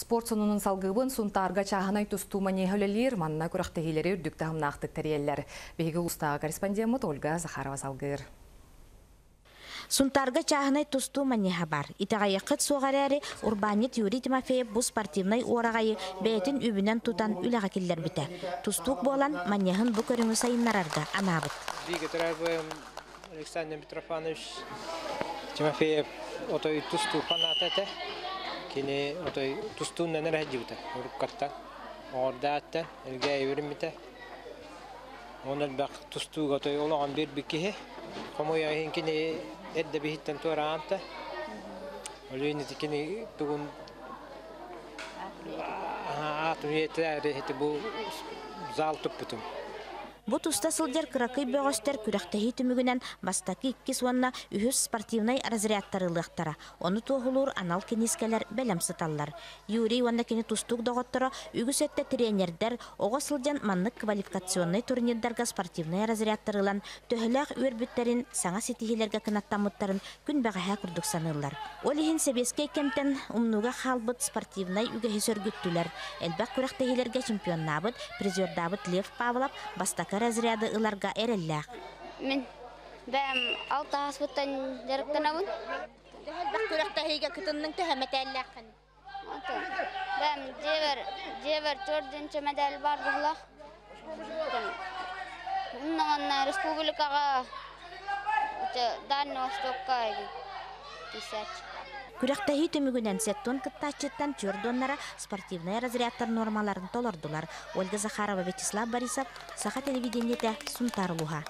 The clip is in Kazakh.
Спорт сонунун салгыбын сунтарга тусту мане хөлелер манна күрәхтәһиләре үрдүктә хамнақты тәрелләр. Беге устава корреспондент Ольга Захарова салгыр. Сунтарга чаханай тусту манеха бар. Итагайықыт соғарәрі Урбанит Юрий Тимофеев бұл спортивнай орағайы бәйтін үбінен тутан үліға келдер біті. Тустук болан манехын бұ көріңі сайынларарга анабыт. Александр Митрофанович Тимофеев отой тусту фанатete kini otoy tustun nene rehjiwta urukkatta ordatta elge evirimite onal bak tustu otoy olan bir bikihe komo ya hinkini edde bihitten tuaraanta olini tikini tugun atun yete rehti bu zal tupputum Бу туста сылдер кыракый бөгөстер күрәктәһи түмүгүнән бастаки икки суанна үһүс спортивный разрядтарылыктара. Оны туһулур анал кенискелер бәлем. Юрий ванна кени тустук доготтора тренердер ого сылдян маннык квалификационный турнирдарга спортивный разрядтарылан төһөләк үрбүттерин саңа сетихилерге кынаттамыттарын күн бәгәһә курдук санылар. Олиһин себеске кемтен умнуга халбыт спортивный үгәһи сөргүттүләр. Элбәк күрәктәһилерге чемпионнабыт, призердабыт Лев Павлов бастака разряды ыларга эрелләк. Мен бәм алты аспыттан жарыктанабын. Бак күрәктәһигә кытынның төһәмәтәлләкән. Бәм жебер жебер төртүнчү медаль бар була. Уннан республикага Дальний Востокка тисяч. Күрәктәһи төмүгүнән сеттон кыттачыттан чөрдоннара спортивный разрядтар нормаларын толордулар. Ольга Захарова, Вячеслав Борисов, Саха телевидениете Сунтарлуха.